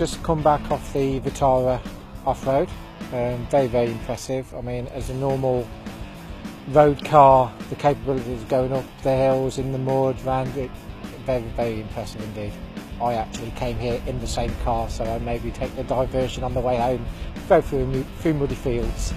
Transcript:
just come back off the Vitara off-road. Um, very, very impressive. I mean, as a normal road car, the capabilities of going up the hills in the mud, round it, very, very impressive indeed. I actually came here in the same car, so I maybe take the diversion on the way home, go through, through muddy fields.